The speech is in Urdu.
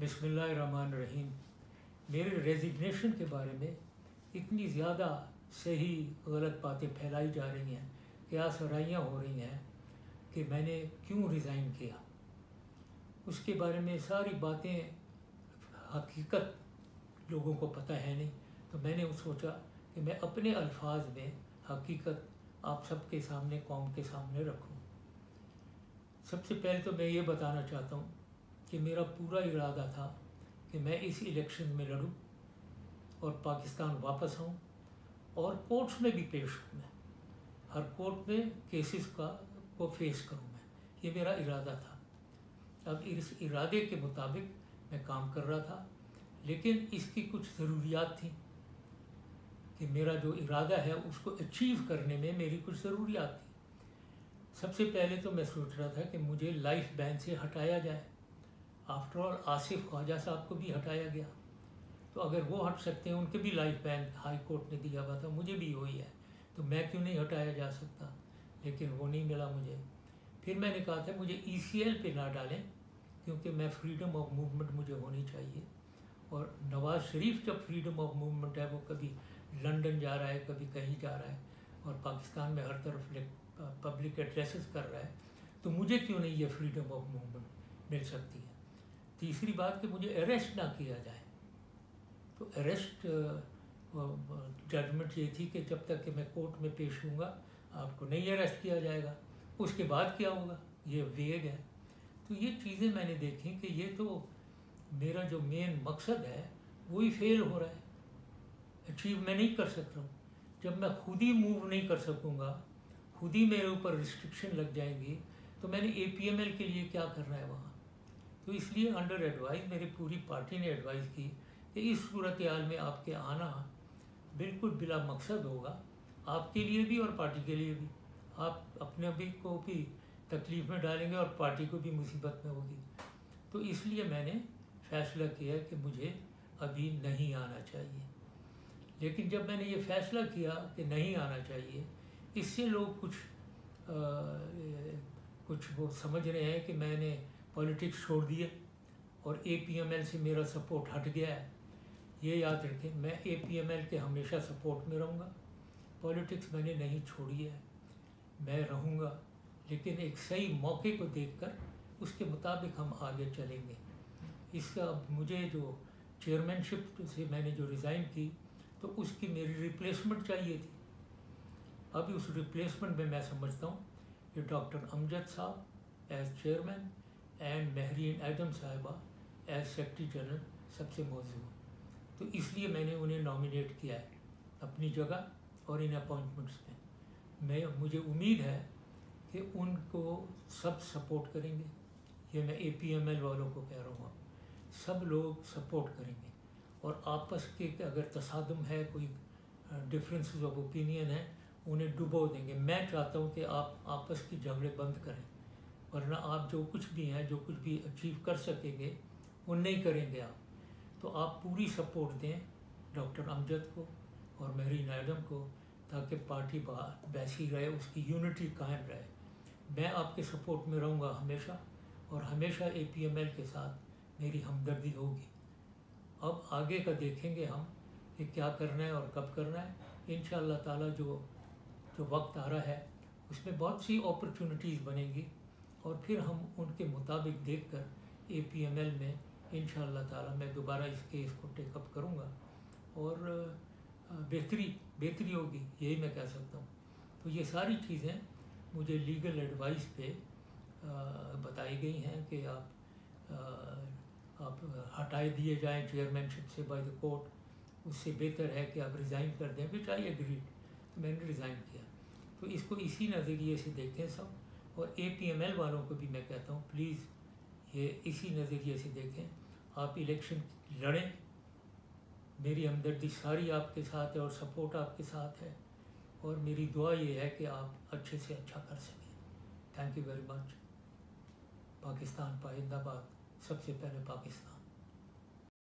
بسم اللہ الرحمن الرحیم۔ میرے ریزگنیشن کے بارے میں اتنی زیادہ صحیح غلط باتیں پھیلائی جا رہی ہیں کیا سرائیاں ہو رہی ہیں کہ میں نے کیوں ریزائن کیا۔ اس کے بارے میں ساری باتیں حقیقت لوگوں کو پتہ ہے نہیں، تو میں نے سوچا کہ میں اپنے الفاظ میں حقیقت آپ سب کے سامنے، قوم کے سامنے رکھوں۔ سب سے پہلے تو میں یہ بتانا چاہتا ہوں کہ میرا پورا ارادہ تھا کہ میں اس الیکشن میں لڑوں اور پاکستان واپس آؤں اور کورٹس میں بھی پیش ہوں میں۔ ہر کورٹ میں کیسز کا کو فیس کروں میں۔ یہ میرا ارادہ تھا۔ اب اس ارادے کے مطابق میں کام کر رہا تھا، لیکن اس کی کچھ ضروریات تھیں کہ میرا جو ارادہ ہے اس کو اچیو کرنے میں میری کچھ ضروریات تھیں۔ سب سے پہلے تو میں سوچ رہا تھا کہ مجھے لائف بین سے ہٹایا جائے۔ آفٹر آل آصف خواجہ صاحب کو بھی ہٹایا گیا۔ تو اگر وہ ہٹ سکتے ہیں، ان کے بھی لائف بین ہائی کورٹ نے دیا ہوا تھا، مجھے بھی وہی ہے۔ تو میں کیوں نہیں ہٹایا جا سکتا؟ لیکن وہ نہیں ملا مجھے۔ پھر میں نے کہا تھا، مجھے ای سی ایل پہ نہ ڈالیں، کیونکہ میں فریڈم آف موومنٹ مجھے ہونی چاہیے۔ اور نواز شریف جب فریڈم آف موومنٹ ہے، وہ کبھی لنڈن جا رہا ہے، کبھی کہیں جا رہا ہے، اور پاکستان میں ہر طرف پبلک ایڈریسز کر رہا ہے، تو مجھے کیوں نہیں یہ فریڈم آف موومنٹ مل سکتی ہے؟ تیسری بات کہ مجھے اریسٹ نہ کیا جائے۔ تو اریسٹ ججمنٹ یہ تھی کہ جب تک کہ میں کورٹ میں پیش ہوں گا، آپ کو نہیں اریسٹ کیا جائے گا۔ اس کے بعد کیا ہوگا؟ یہ ویگ ہے۔ تو یہ چیزیں میں نے دیکھیں کہ یہ تو میرا جو مین مقصد ہے، وہی فیل ہو رہا ہے۔ اچیو میں نہیں کر سکتا ہوں۔ جب میں خود ہی موو نہیں کر سکوں گا، خود ہی میرے اوپر ریسٹرکشن لگ جائیں گی، تو میں نے اے پی ایم ایل کے لیے کیا کرنا ہے وہاں؟ تو اس لیے انڈر ایڈوائز میری پوری پارٹی نے ایڈوائز کی کہ اس صورت حال میں آپ کے آنا بالکل بلا مقصد ہوگا، آپ کے لیے بھی اور پارٹی کے لیے بھی۔ آپ اپنے بھی کو بھی تکلیف میں ڈالیں گے اور پارٹی کو بھی مصیبت میں ہوگی۔ تو اس لیے میں نے فیصلہ کیا کہ مجھے ابھی نہیں آنا چاہیے۔ لیکن جب میں نے یہ فیصلہ کیا کہ نہیں آنا چاہیے، اس سے لوگ کچھ کچھ وہ سمجھ رہے ہیں کہ میں نے پولیٹکس چھوڑ دیے اور اے پی ایم ایل سے میرا سپورٹ ہٹ گیا ہے۔ یہ یاد رکھیں، میں اے پی ایم ایل کے ہمیشہ سپورٹ میں رہوں گا۔ پولیٹکس میں نے نہیں چھوڑی ہے، میں رہوں گا۔ لیکن ایک صحیح موقع کو دیکھ کر اس کے مطابق ہم آگے چلیں گے۔ اس کا مجھے جو چیئرمین شپ سے میں نے جو ریزائن کی، تو اس کی میری ریپلیسمنٹ چاہیے تھی۔ ابھی اس ریپلیسمنٹ میں میں سمجھتا ہوں کہ ڈاکٹر امجد صاحب as chairman and Mehreen Adam صاحبہ ایز سیکٹری جنرل سب سے موضوع تو اس لیے میں نے انہیں نامینیٹ کیا ہے اپنی جگہ اور ان اپوائنٹمنٹس میں۔ میں، مجھے امید ہے کہ ان کو سب سپورٹ کریں گے۔ یہ میں اے پی ایم ایل والوں کو کہہ رہا ہوں۔ سب لوگ سپورٹ کریں گے۔ اور آپس کے اگر تصادم ہے، کوئی ڈفرینسز آف اوپینین ہے انہیں ڈبو دیں گے۔ میں چاہتا ہوں کہ آپ آپس کی جھگڑے بند کریں۔ ورنہ آپ جو کچھ بھی ہیں، جو کچھ بھی اچیو کر سکیں گے، وہ نہیں کریں گے آپ۔ تو آپ پوری سپورٹ دیں ڈاکٹر امجد کو اور مہری ایڈم کو تاکہ پارٹی ویسی رہے، اس کی یونٹی قائم رہے۔ میں آپ کے سپورٹ میں رہوں گا ہمیشہ اور ہمیشہ اے پی ایم ایل کے ساتھ میری ہمدردی ہوگی۔ اب آگے کا دیکھیں گے ہم کہ کیا کرنا ہے اور کب کرنا ہے۔ ان شاء اللہ تعالیٰ جو جو وقت آ رہا ہے، اس میں بہت سی اپرچونیٹیز بنیں گی۔ اور پھر ہم ان کے مطابق دیکھ کر اے پی ایم ایل میں ان شاء اللہ تعالیٰ میں دوبارہ اس کیس کو ٹیک اپ کروں گا۔ اور بہتری بہتری ہوگی، یہی میں کہہ سکتا ہوں۔ تو یہ ساری چیزیں مجھے لیگل ایڈوائس پہ بتائی گئی ہیں کہ آپ آپ ہٹائے دیے جائیں چیئرمین شپ سے بائی دا کورٹ اس سے بہتر ہے کہ آپ ریزائن کر دیں وچ آئی اگریڈ تو میں نے ریزائن کیا۔ تو اس کو اسی نظریے سے دیکھیں سب۔ اور اے پی ایم ایل والوں کو بھی میں کہتا ہوں پلیز یہ اسی نظریے سے دیکھیں۔ آپ الیکشن لڑیں۔ میری ہمدردی ساری آپ کے ساتھ ہے اور سپورٹ آپ کے ساتھ ہے۔ اور میری دعا یہ ہے کہ آپ اچھے سے اچھا کر سکیں۔ Thank you very much Pakistan پائندہ آباد سب سے پہلے پاکستان۔